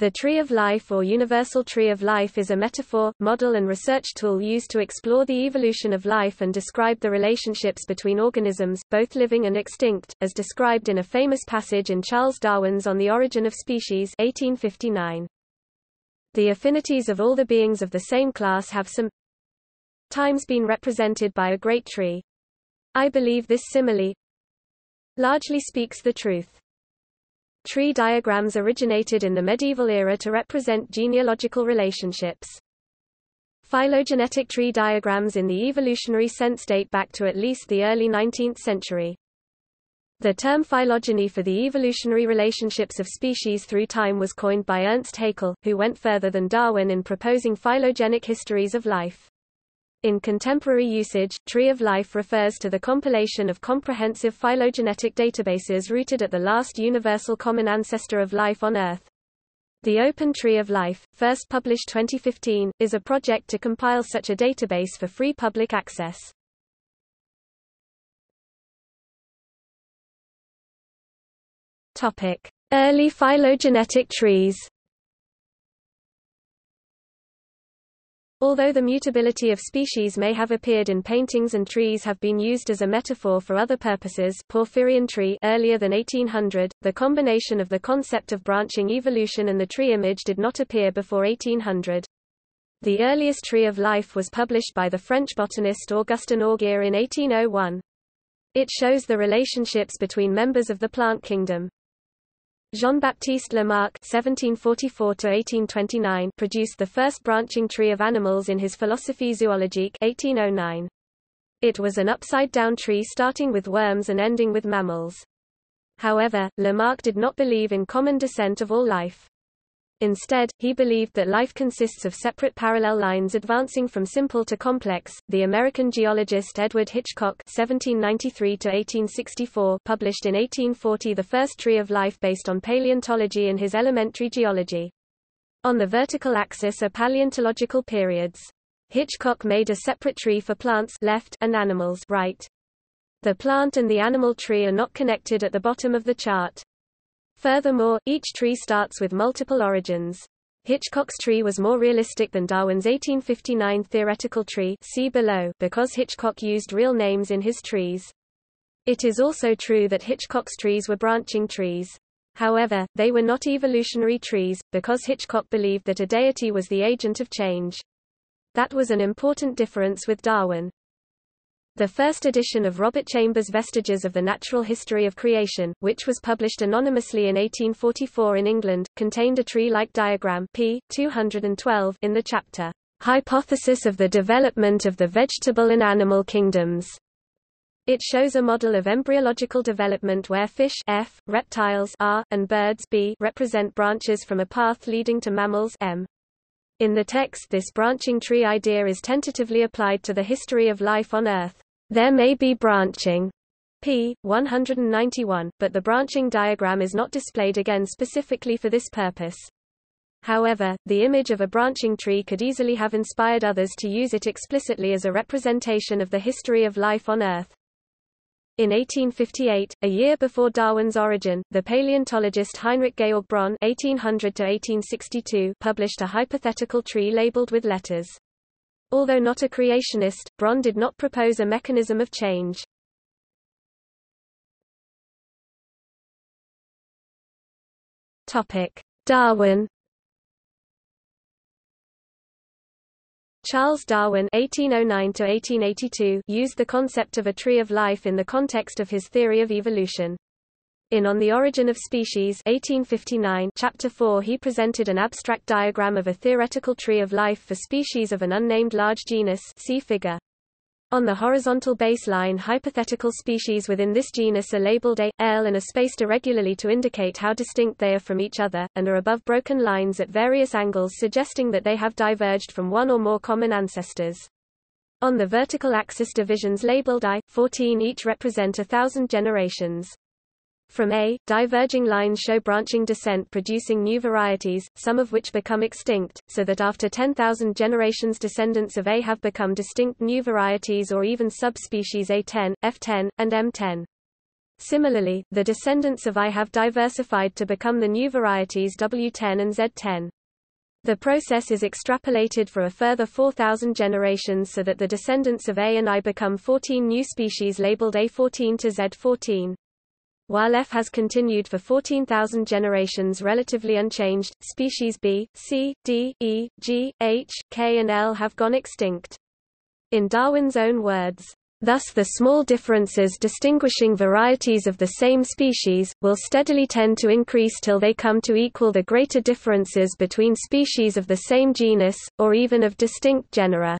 The tree of life or universal tree of life is a metaphor, model and research tool used to explore the evolution of life and describe the relationships between organisms, both living and extinct, as described in a famous passage in Charles Darwin's On the Origin of Species 1859. The affinities of all the beings of the same class have some times been represented by a great tree. I believe this simile largely speaks the truth. Tree diagrams originated in the medieval era to represent genealogical relationships. Phylogenetic tree diagrams in the evolutionary sense date back to at least the early 19th century. The term phylogeny for the evolutionary relationships of species through time was coined by Ernst Haeckel, who went further than Darwin in proposing phylogenic histories of life. In contemporary usage, Tree of Life refers to the compilation of comprehensive phylogenetic databases rooted at the last universal common ancestor of life on Earth. The Open Tree of Life, first published 2015, is a project to compile such a database for free public access. Early phylogenetic trees Although the mutability of species may have appeared in paintings and trees have been used as a metaphor for other purposes Porphyrian tree earlier than 1800, the combination of the concept of branching evolution and the tree image did not appear before 1800. The earliest Tree of Life was published by the French botanist Augustin Augier in 1801. It shows the relationships between members of the plant kingdom. Jean-Baptiste Lamarck (1744–1829) produced the first branching tree of animals in his Philosophie zoologique (1809). It was an upside-down tree starting with worms and ending with mammals. However, Lamarck did not believe in common descent of all life. Instead, he believed that life consists of separate parallel lines advancing from simple to complex. The American geologist Edward Hitchcock (1793–1864) published in 1840 the first tree of life based on paleontology in his Elementary Geology. On the vertical axis are paleontological periods. Hitchcock made a separate tree for plants left and animals right. The plant and the animal tree are not connected at the bottom of the chart. Furthermore, each tree starts with multiple origins. Hitchcock's tree was more realistic than Darwin's 1859 theoretical tree see below because Hitchcock used real names in his trees. It is also true that Hitchcock's trees were branching trees. However, they were not evolutionary trees, because Hitchcock believed that a deity was the agent of change. That was an important difference with Darwin. The first edition of Robert Chambers' Vestiges of the Natural History of Creation, which was published anonymously in 1844 in England, contained a tree-like diagram p. 212 in the chapter, Hypothesis of the Development of the Vegetable and Animal Kingdoms. It shows a model of embryological development where fish F, reptiles R, and birds B represent branches from a path leading to mammals M. In the text this branching tree idea is tentatively applied to the history of life on Earth. There may be branching p. 191, but the branching diagram is not displayed again specifically for this purpose. However, the image of a branching tree could easily have inspired others to use it explicitly as a representation of the history of life on Earth. In 1858, a year before Darwin's origin, the paleontologist Heinrich Georg Bronn (1800–1862) published a hypothetical tree labeled with letters Although not a creationist, Bronn did not propose a mechanism of change. Darwin Charles Darwin (1809–1882) used the concept of a tree of life in the context of his theory of evolution. In On the Origin of Species 1859, Chapter 4 he presented an abstract diagram of a theoretical tree of life for species of an unnamed large genus see figure. On the horizontal baseline hypothetical species within this genus are labeled A, L and are spaced irregularly to indicate how distinct they are from each other, and are above broken lines at various angles suggesting that they have diverged from one or more common ancestors. On the vertical axis divisions labeled I, 14 each represent a thousand generations. From A, diverging lines show branching descent producing new varieties, some of which become extinct, so that after 10,000 generations descendants of A have become distinct new varieties or even subspecies A10, F10, and M10. Similarly, the descendants of I have diversified to become the new varieties W10 and Z10. The process is extrapolated for a further 4,000 generations so that the descendants of A and I become 14 new species labeled A14 to Z14. While F has continued for 14,000 generations relatively unchanged, species B, C, D, E, G, H, K and L have gone extinct. In Darwin's own words, Thus the small differences distinguishing varieties of the same species, will steadily tend to increase till they come to equal the greater differences between species of the same genus, or even of distinct genera.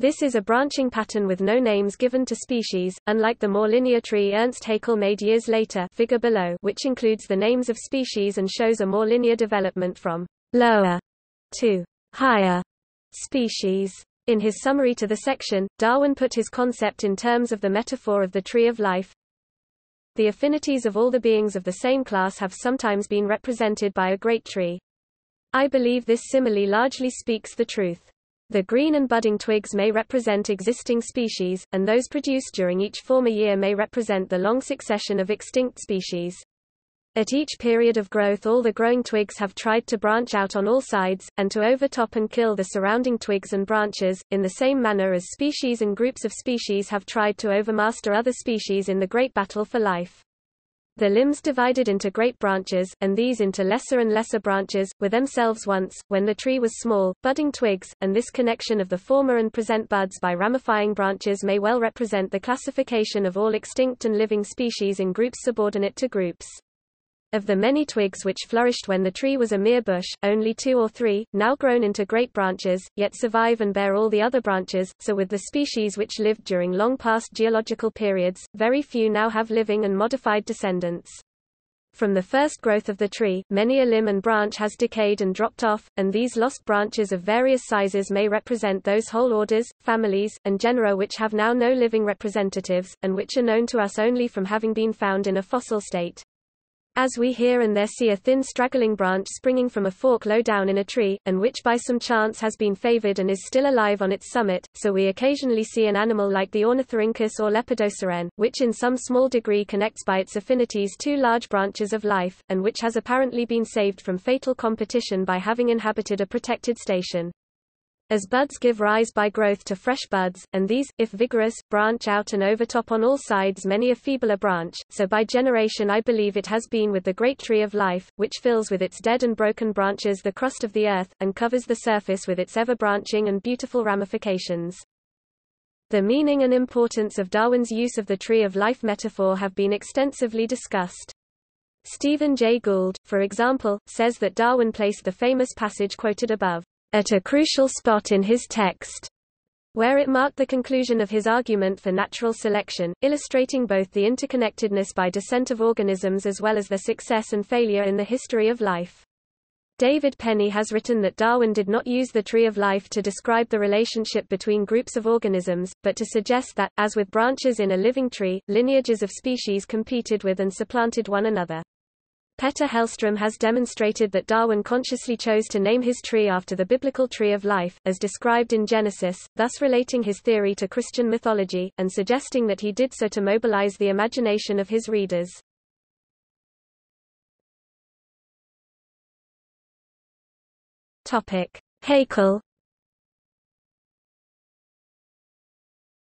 This is a branching pattern with no names given to species, unlike the more linear tree Ernst Haeckel made years later figure below, which includes the names of species and shows a more linear development from lower to higher species. In his summary to the section, Darwin put his concept in terms of the metaphor of the tree of life. The affinities of all the beings of the same class have sometimes been represented by a great tree. I believe this simile largely speaks the truth. The green and budding twigs may represent existing species, and those produced during each former year may represent the long succession of extinct species. At each period of growth all the growing twigs have tried to branch out on all sides, and to overtop and kill the surrounding twigs and branches, in the same manner as species and groups of species have tried to overmaster other species in the great battle for life. The limbs divided into great branches, and these into lesser and lesser branches, were themselves once, when the tree was small, budding twigs, and this connection of the former and present buds by ramifying branches may well represent the classification of all extinct and living species in groups subordinate to groups. Of the many twigs which flourished when the tree was a mere bush, only two or three, now grown into great branches, yet survive and bear all the other branches, so with the species which lived during long past geological periods, very few now have living and modified descendants. From the first growth of the tree, many a limb and branch has decayed and dropped off, and these lost branches of various sizes may represent those whole orders, families, and genera which have now no living representatives, and which are known to us only from having been found in a fossil state. As we here and there see a thin straggling branch springing from a fork low down in a tree, and which by some chance has been favored and is still alive on its summit, so we occasionally see an animal like the Ornithorhynchus or Lepidosiren, which in some small degree connects by its affinities two large branches of life, and which has apparently been saved from fatal competition by having inhabited a protected station. As buds give rise by growth to fresh buds, and these, if vigorous, branch out and overtop on all sides many a feebler branch, so by generation I believe it has been with the great tree of life, which fills with its dead and broken branches the crust of the earth, and covers the surface with its ever-branching and beautiful ramifications. The meaning and importance of Darwin's use of the tree of life metaphor have been extensively discussed. Stephen Jay Gould, for example, says that Darwin placed the famous passage quoted above at a crucial spot in his text, where it marked the conclusion of his argument for natural selection, illustrating both the interconnectedness by descent of organisms as well as their success and failure in the history of life. David Penny has written that Darwin did not use the tree of life to describe the relationship between groups of organisms, but to suggest that, as with branches in a living tree, lineages of species competed with and supplanted one another. Petter Hellstrom has demonstrated that Darwin consciously chose to name his tree after the biblical tree of life, as described in Genesis, thus relating his theory to Christian mythology, and suggesting that he did so to mobilize the imagination of his readers. Haeckel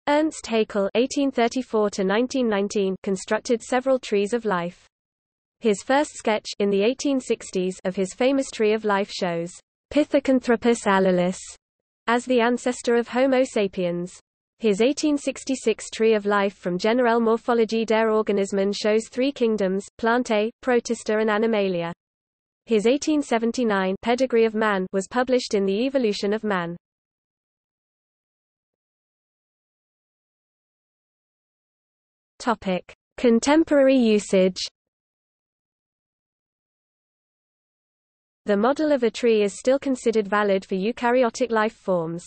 Ernst Haeckel (1834–1919) constructed several trees of life. His first sketch in the 1860s of his famous tree of life shows Pithecanthropus alalus as the ancestor of Homo sapiens. His 1866 Tree of Life from Generelle Morphologie der Organismen shows three kingdoms, Plantae, Protista and Animalia. His 1879 Pedigree of Man was published in The Evolution of Man. Topic: Contemporary usage The model of a tree is still considered valid for eukaryotic life forms.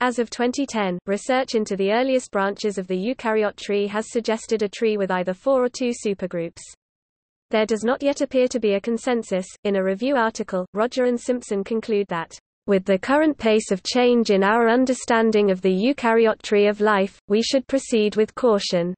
As of 2010, research into the earliest branches of the eukaryote tree has suggested a tree with either four or two supergroups. There does not yet appear to be a consensus. In a review article, Roger and Simpson conclude that, with the current pace of change in our understanding of the eukaryote tree of life, we should proceed with caution.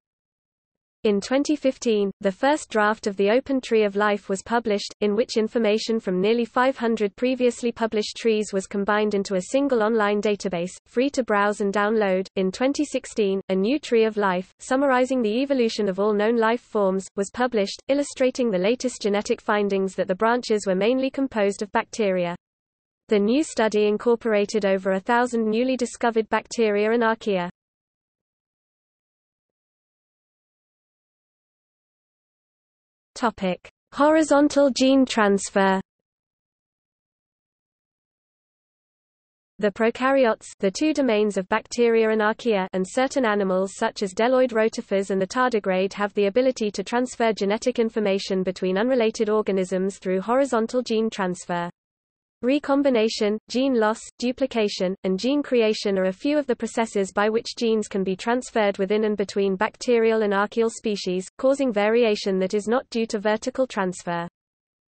In 2015, the first draft of the Open Tree of Life was published, in which information from nearly 500 previously published trees was combined into a single online database, free to browse and download. In 2016, a new Tree of Life, summarizing the evolution of all known life forms, was published, illustrating the latest genetic findings that the branches were mainly composed of bacteria. The new study incorporated over a thousand newly discovered bacteria and archaea. Topic: Horizontal gene transfer. The prokaryotes the two domains of bacteria and archaea and certain animals such as bdelloid rotifers and the tardigrade have the ability to transfer genetic information between unrelated organisms through horizontal gene transfer. Recombination, gene loss, duplication, and gene creation are a few of the processes by which genes can be transferred within and between bacterial and archaeal species, causing variation that is not due to vertical transfer.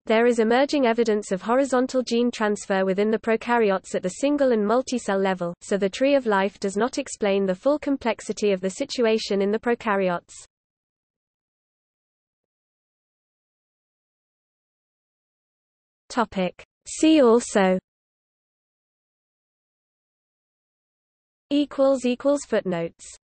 There is emerging evidence of horizontal gene transfer within the prokaryotes at the single and multicell level, so the tree of life does not explain the full complexity of the situation in the prokaryotes. Topic: See also footnotes